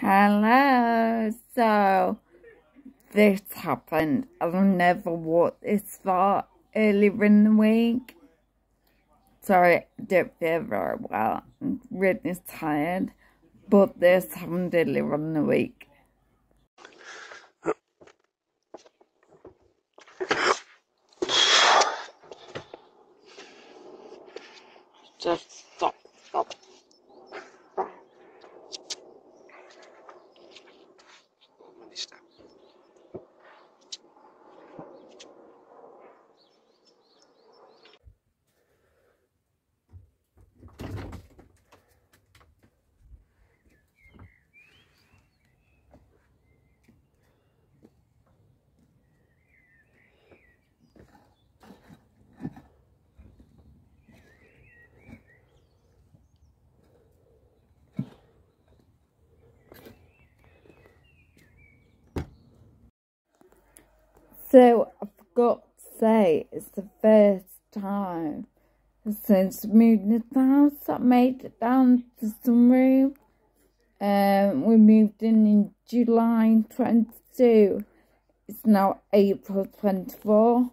Hello. So this happened. I've never walked this far earlier in the week. Sorry, I don't feel very well. I'm really tired. But this happened earlier in the week. Just stop, stop. প্রতিষ্ঠা So I forgot to say it's the first time since moving the house that made it down to sunroom. Um, we moved in in July 22. It's now April 24.